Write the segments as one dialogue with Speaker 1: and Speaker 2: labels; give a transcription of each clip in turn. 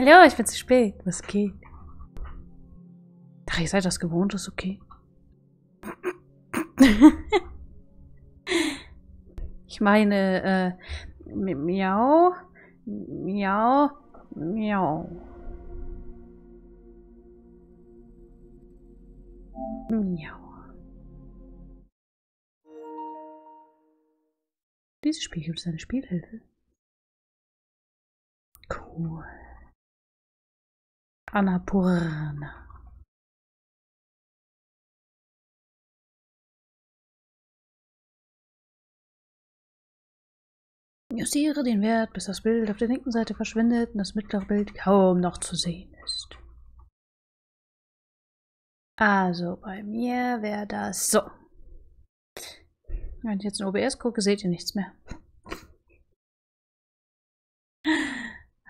Speaker 1: Hallo, ich bin zu spät. Was geht? Ach, ihr seid das gewohnt, ist okay. ich meine, äh, miau, miau, miau. Miau. Dieses Spiel gibt es eine Spielhilfe. Cool. Annapurna. Justiere den Wert, bis das Bild auf der linken Seite verschwindet und das mittlere Bild kaum noch zu sehen ist. Also bei mir wäre das so. Wenn ich jetzt in OBS gucke, seht ihr nichts mehr.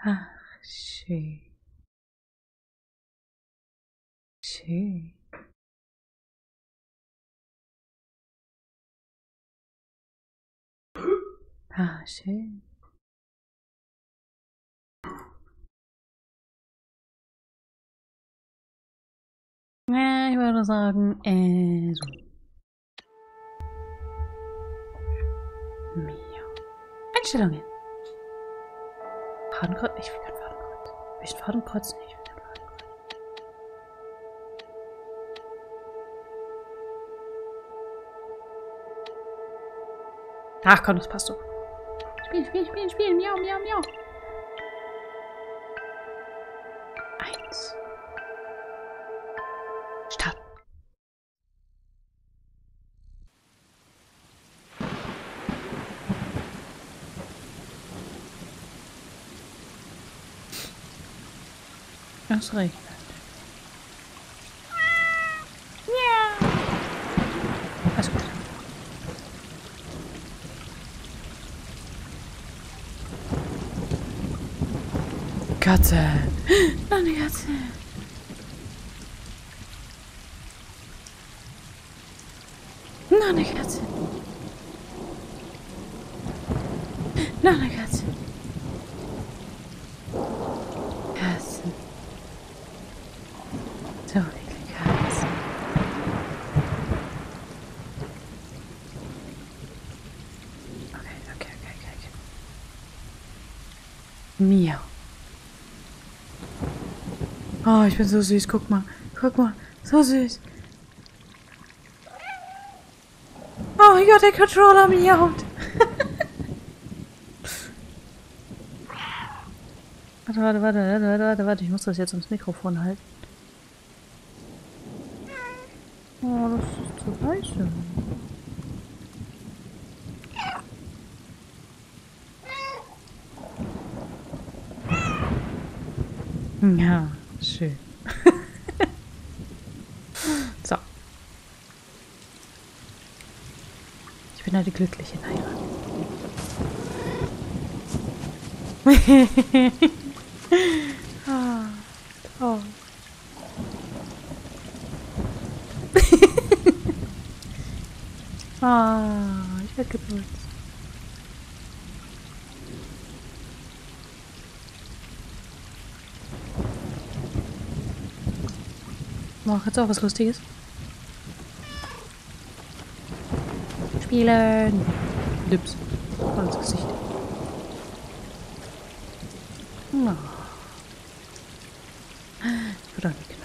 Speaker 1: Ach, schön. Schön. Ah, schön. Ja, ich würde sagen, äh, so. Miau. Einstellungen. Fadenkreuz? Ich will kein Fadenkreuz. Ich will Fadenkreuz nicht. Ach komm, das passt doch. Spielen, spielen, spielen, spielen. Miau, miau, miau. Eins. Start. Es regnet. Ja. Alles gut. Katze. Noch eine Katze. Noch eine Katze. Noch eine Katze. Katzen. So viele Katzen. Okay, okay, okay, okay. okay. Miau. Oh, ich bin so süß. Guck mal. Guck mal. So süß. Oh mein Gott, der Controller miaut. warte, warte, warte, warte, warte, warte. Ich muss das jetzt ins Mikrofon halten. Oh, das ist zu leise. Ja, schön. so. Ich bin eine glückliche Heirat. ah, toll. ah, ich werde geputzt. Mach jetzt auch was Lustiges. Spielen. Voll ins Gesicht. Na. Ich würde auch nicht.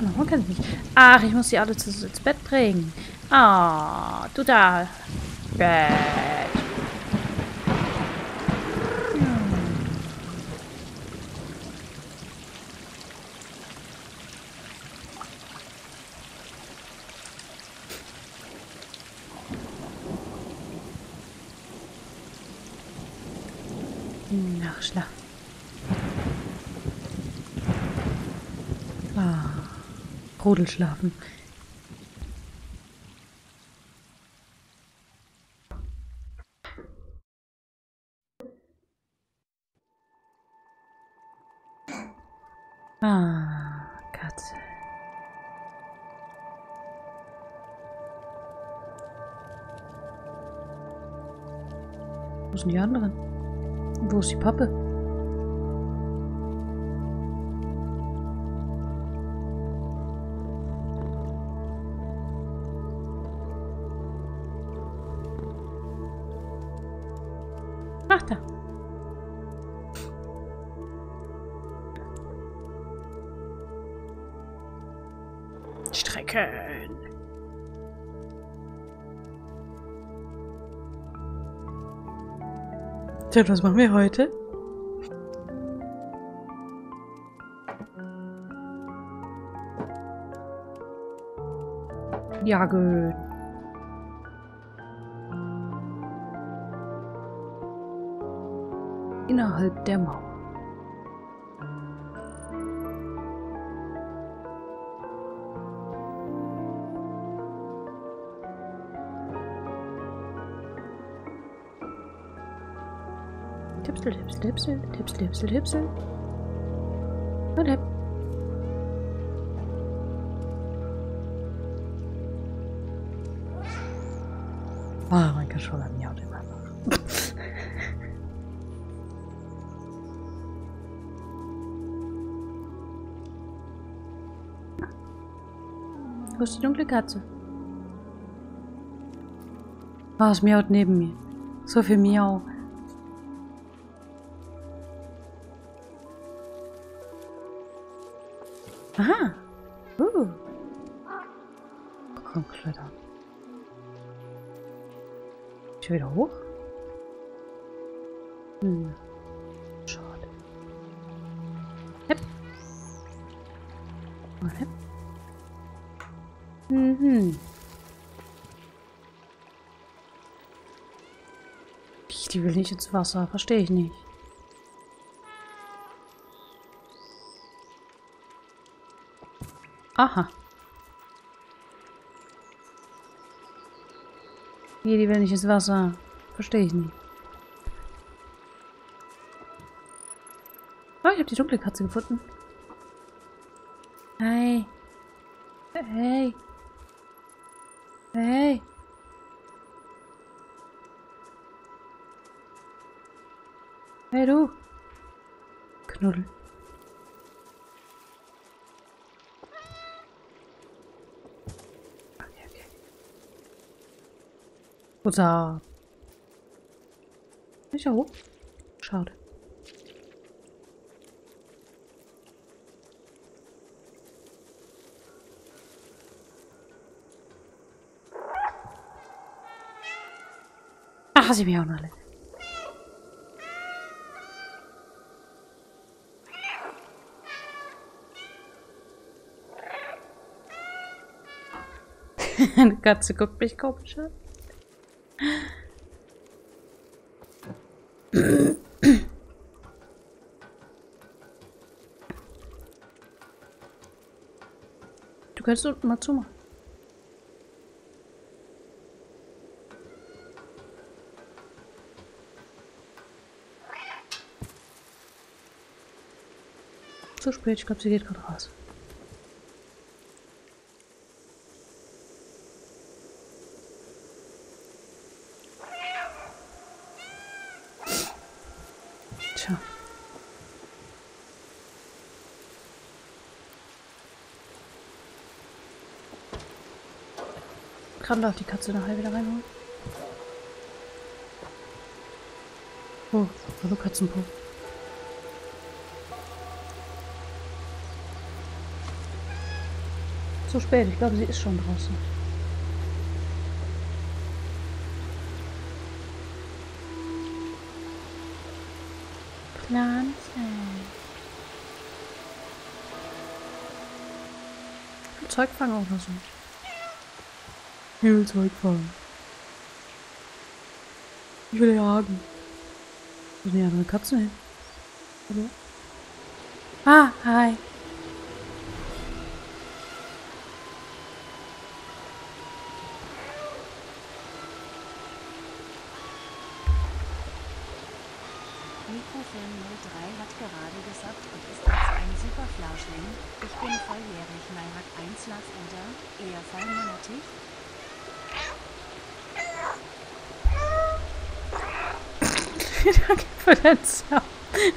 Speaker 1: Na, man kann nicht. Ach, ich muss die alle zu, ins Bett bringen. Ah, du da. Bett. Nachschlaf. Ah, Rudelschlafen. Ah, Katze. Wo sind die anderen? Wo ist die Pappe? Ach da. Strecken. Tja, was machen wir heute? Jagen. Innerhalb der Mauer. Tipsel, tipsel, tipsel, tipsel, tipsel, tipsel. Und hep. Ah, mein Controller miaut immer noch. Wo ist die dunkle Katze? Ah, es miaut neben mir. So viel Miau. Uh. Komm, klettern. Ich wieder hoch? Hm. Schade. Hep. Und hep. Mhm. Wie, Die will nicht ins Wasser. Verstehe ich nicht. Aha. Hier, die will nicht ins Wasser. Verstehe ich nicht. Oh, ich habe die dunkle Katze gefunden. Hey. Hey. Hey. Hey, du. Knuddel. Oder. Ja hoch. Schade. Ach, sie mir auch alle. Eine Katze guckt mich komisch an. Du kannst unten mal zumachen. Zu spät, ich glaube, sie geht gerade raus. Tja. Kann doch die Katze nachher wieder reinholen. Oh, hallo Katzenpo. Zu spät, ich glaube, sie ist schon draußen. Pflanze. Zeug fangen oder so. Ich will fangen. Ich will jagen. Wo sind die andere Katze hin? Hallo? Ah, hi.
Speaker 2: Mikrofon 03 hat gerade gesagt und ist jetzt ein super. Ich bin volljährig, Nairak 1 Love oder eher vollmonatig.
Speaker 1: Danke für den Sub.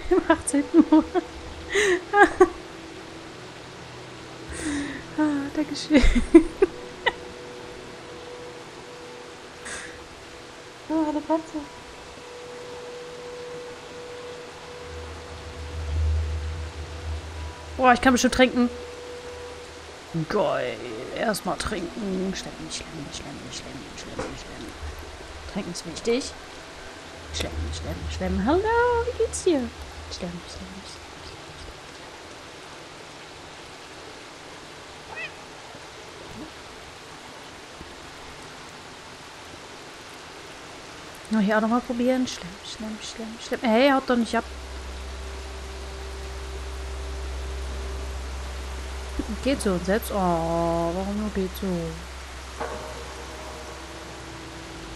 Speaker 1: Im 18. Monat. ah, Dankeschön. oh, eine Katze. Boah, ich kann bestimmt trinken. Geil. Erstmal trinken. Schlemmen, schlemmen, schlemmen, schlemmen, schlemmen, schlemmen. Trinken ist wichtig. Schlemmen, schlemmen, schlemmen. Hallo, wie geht's dir? Schlemmen, schlemmen, schlemmen. Na, hier auch nochmal probieren. Schlemm, schlemm, schlemm, schlemm. Hey, haut doch nicht ab. Geht so selbst. Oh, warum nur geht so?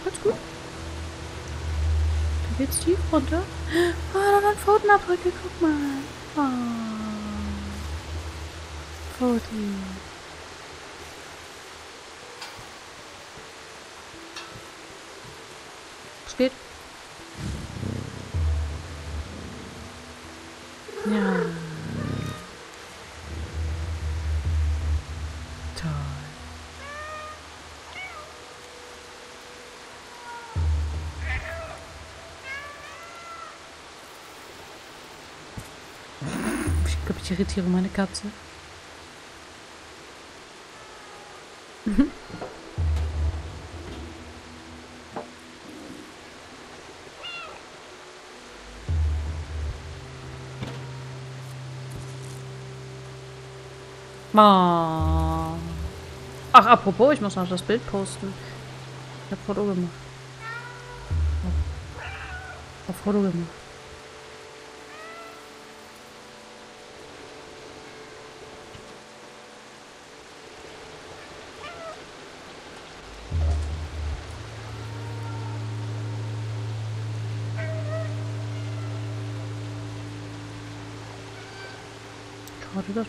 Speaker 1: Ganz gut. Geht's tief runter. Oh, da waren Pfotenabdrücke. Guck mal. Oh. Pfoten. Was geht? Ja. Ich ich irritiere meine Katze. Ah. Ach, apropos, ich muss noch das Bild posten. Ich hab Foto gemacht. Hab Foto gemacht.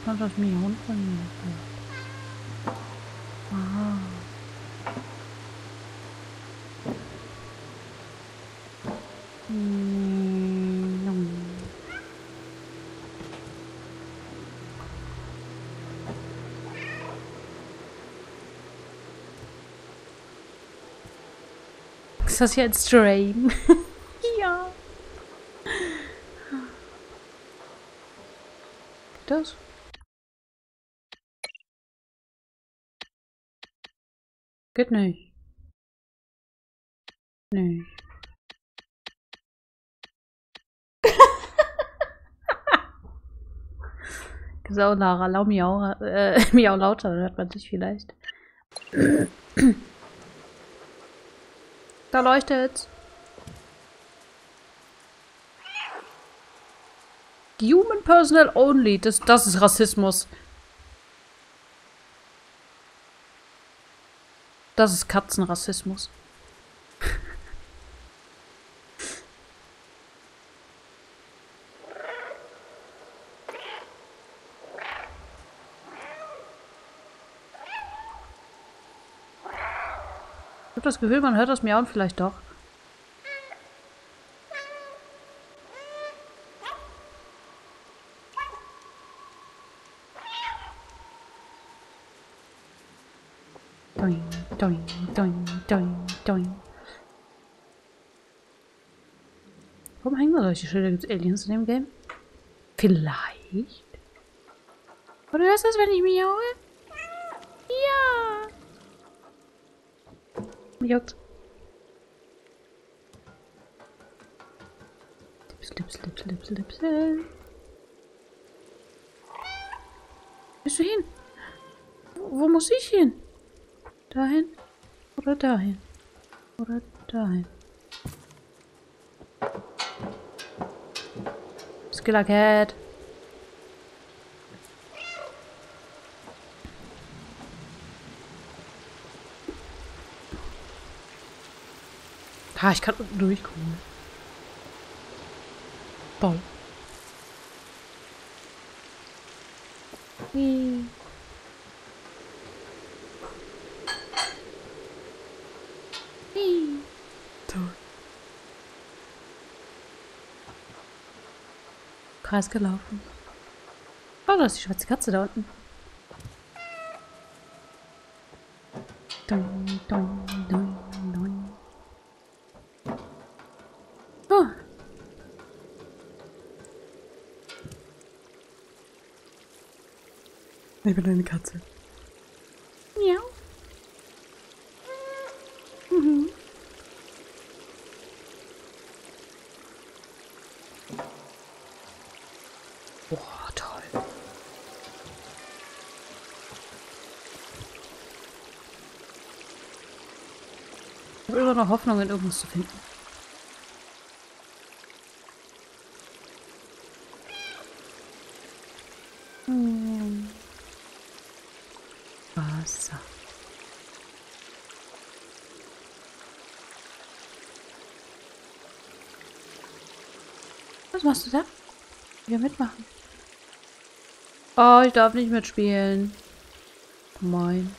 Speaker 1: Man das Million von mir hat. Ah. Hm, Ist das hier ein Stream? ja. Das? Geht nicht. Nee. Sau Lara, lau miau, äh, miau lauter, hört man sich vielleicht. da leuchtet's. Human Personnel Only. Das, das ist Rassismus. Das ist Katzenrassismus. Ich habe das Gefühl, man hört das Miauen vielleicht doch. Warum hängen da solche Schilder? Gibt es Aliens in dem Game? Vielleicht? Hörst du das, wenn ich miaue? Ja! Miaut. Lips, lips, lips, lips, lips. Bist du hin? Wo muss ich hin? Dahin? Oder dahin? Oder dahin? Skiller Cat. Ha, ich kann unten durchkommen. Toll. Hm. Hm. Toll. Kreis gelaufen. Oh, da ist die schwarze Katze da unten. Dun, dun, dun. Oh. Ich bin eine Katze. Miau. Mhm. Boah, toll. Ich habe immer noch Hoffnung, in irgendwas zu finden. Hm. Was machst du da? Wir mitmachen. Oh, ich darf nicht mitspielen. Moin.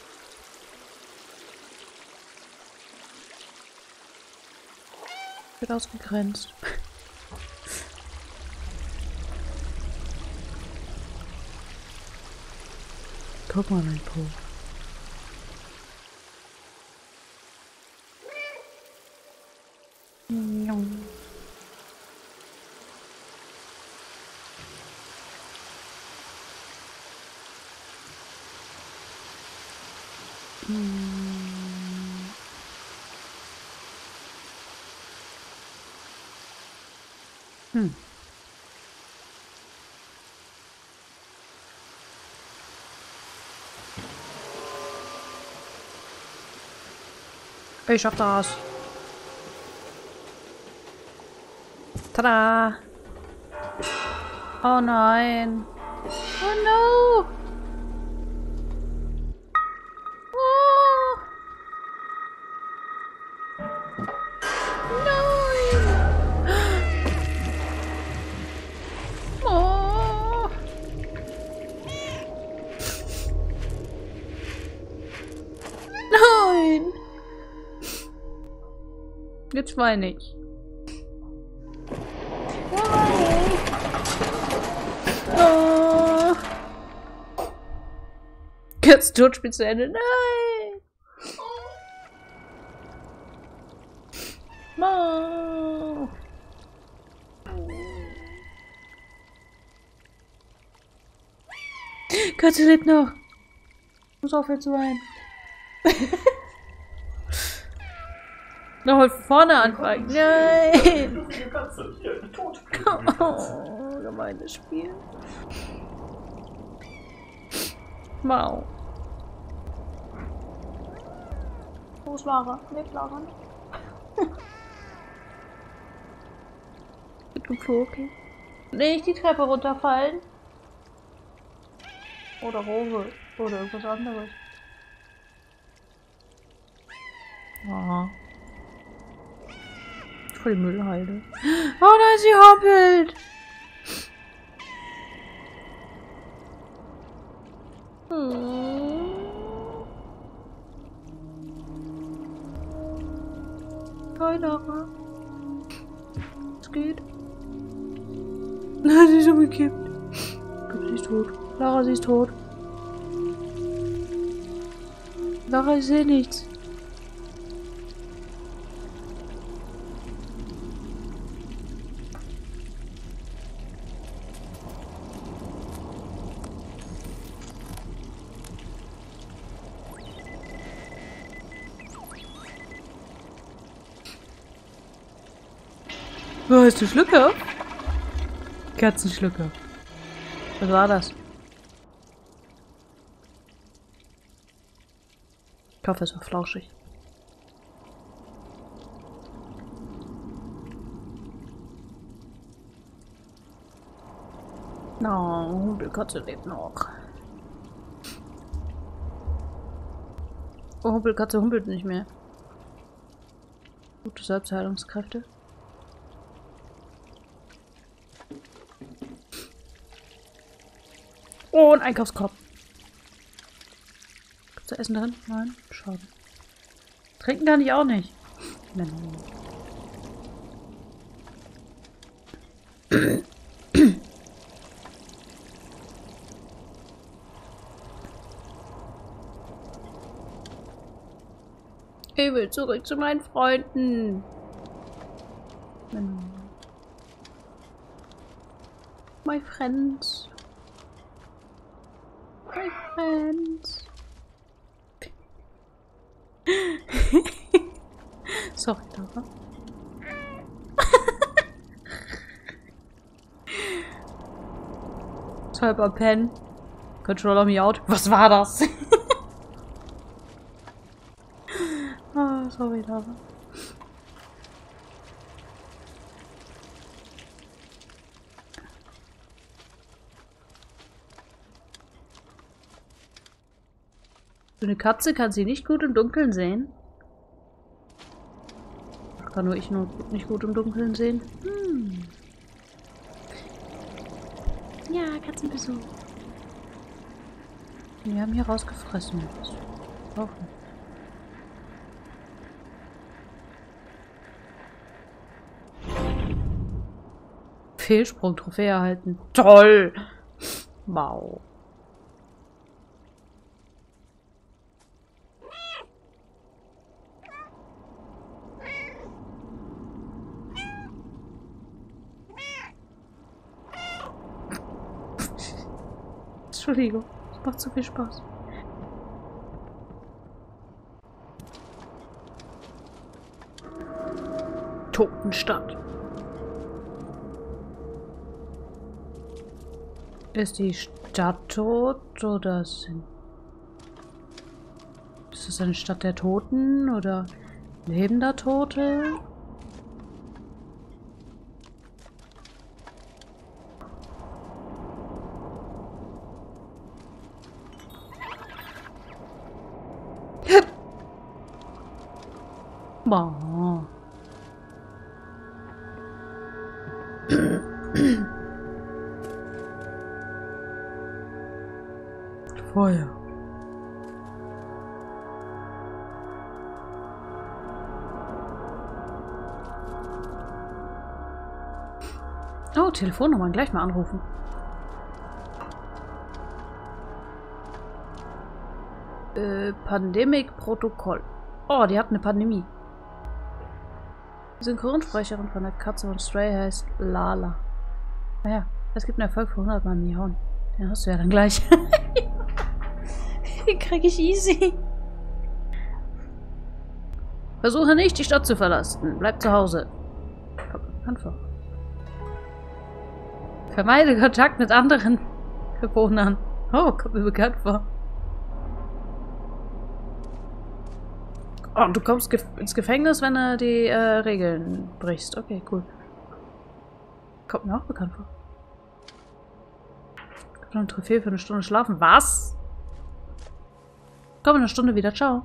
Speaker 1: Wird ausgegrenzt. Guck mal, mein Po. Ich schaff das. Tada! Oh nein! Oh no! Jetzt weine ich. Oh. Jetzt Todspiel zu Ende. Nein! Mo. Katze lebt noch. Muss aufhören zu weinen. Nochmal vorne anfangen. Nein! Oh, gemeines Spiel. Wow. Wo ist Lara? Lebt Lara nicht? Mit dem okay. Nicht die Treppe runterfallen. Oder Rose. Oder irgendwas anderes. Ah. Voll die Müllhalde. Oh nein, sie hoppelt! Lara. Es geht. Nein, sie ist umgekippt. Ich glaube, sie ist tot. Lara, sie ist tot. Lara, ich sehe nichts. Wo hast du Schlucke? Katzenschlucke. Was war das? Ich hoffe, es war flauschig. No, Humpelkatze lebt noch. Oh, Humpelkatze humpelt nicht mehr. Gute Selbstheilungskräfte. Und Einkaufskorb. Gibt's da Essen drin? Nein, schade. Trinken kann ich auch nicht. Nein. Ich will zurück zu meinen Freunden. My friends. Sorry, Laura. Halber Pen. Controller me out. Was war das? oh, sorry, Laura. So eine Katze kann sie nicht gut im Dunkeln sehen. Kann nur ich nur nicht gut im Dunkeln sehen. Hm. Ja, Katzenbesuch. Die haben hier rausgefressen. Auch nicht. Fehlsprung-Trophäe erhalten. Toll! Wow. Entschuldigung, es macht zu viel Spaß. Totenstadt. Ist die Stadt tot oder sind... Ist das eine Stadt der Toten oder lebender Tote? Boah. Feuer. Oh, Telefonnummern. Gleich mal anrufen. Äh, Pandemic-Protokoll. Oh, die hat eine Pandemie. Synchronsprecherin von der Katze von Stray heißt Lala. Naja, es gibt einen Erfolg für 100 Mal Miauen. Den hast du ja dann gleich. Den krieg ich easy. Versuche nicht, die Stadt zu verlassen. Bleib zu Hause. Einfach. Vermeide Kontakt mit anderen Bewohnern. Oh, kommt mir bekannt vor. Oh, du kommst gef ins Gefängnis, wenn du die äh, Regeln brichst. Okay, cool. Kommt mir auch bekannt vor. Kommt noch ein Trophäe für eine Stunde schlafen. Was? Komm in einer Stunde wieder. Ciao.